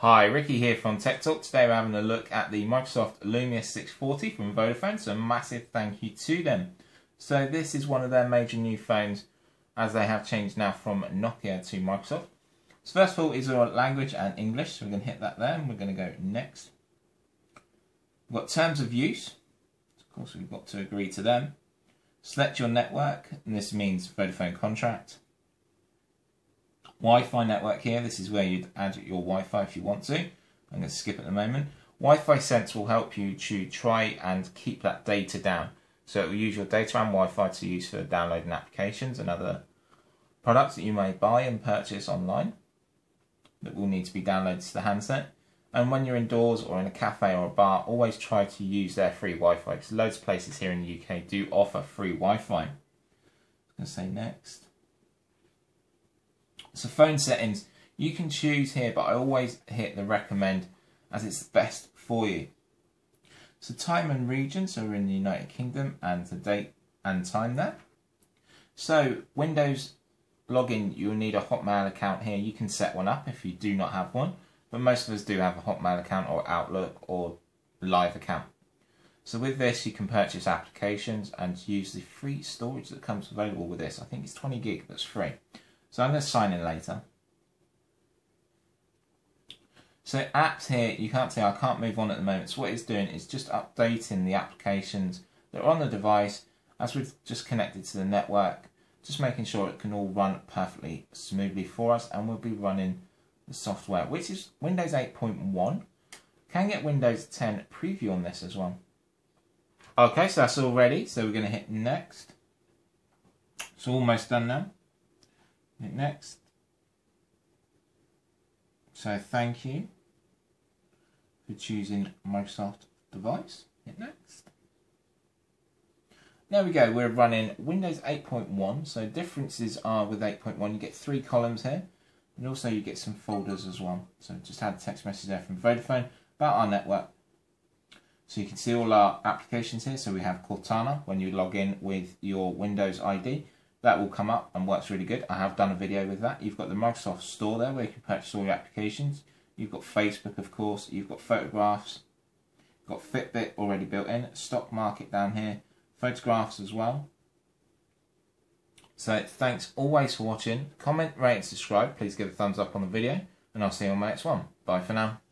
Hi, Ricky here from Tech Talk. Today we're having a look at the Microsoft Lumia 640 from Vodafone, so a massive thank you to them. So this is one of their major new phones as they have changed now from Nokia to Microsoft. So first of all is our language and English, so we're going to hit that there and we're going to go next. We've got terms of use, of course we've got to agree to them. Select your network, and this means Vodafone contract. Wi-Fi network here, this is where you'd add your Wi-Fi if you want to. I'm going to skip at the moment. Wi-Fi Sense will help you to try and keep that data down. So it will use your data and Wi-Fi to use for downloading applications and other products that you may buy and purchase online that will need to be downloaded to the handset. And when you're indoors or in a cafe or a bar, always try to use their free Wi-Fi because loads of places here in the UK do offer free Wi-Fi. I'm going to say next. So phone settings, you can choose here, but I always hit the recommend as it's best for you. So time and region, so we're in the United Kingdom and the date and time there. So Windows login, you'll need a Hotmail account here. You can set one up if you do not have one, but most of us do have a Hotmail account or Outlook or Live account. So with this, you can purchase applications and use the free storage that comes available with this. I think it's 20 gig that's free. So I'm going to sign in later. So apps here, you can't see I can't move on at the moment. So what it's doing is just updating the applications that are on the device as we've just connected to the network just making sure it can all run perfectly smoothly for us and we'll be running the software which is Windows 8.1 can get Windows 10 preview on this as well. Okay so that's all ready. So we're going to hit next. It's almost done now hit next. So thank you for choosing Microsoft device. Hit next. There we go, we're running Windows 8.1, so differences are with 8.1, you get three columns here, and also you get some folders as well. So just had a text message there from Vodafone about our network. So you can see all our applications here, so we have Cortana, when you log in with your Windows ID, that will come up and works really good. I have done a video with that. You've got the Microsoft Store there, where you can purchase all your applications. You've got Facebook, of course, you've got photographs, you've got Fitbit already built in, stock market down here, photographs as well. So thanks always for watching. Comment, rate and subscribe. Please give a thumbs up on the video. And I'll see you on my next one. Bye for now.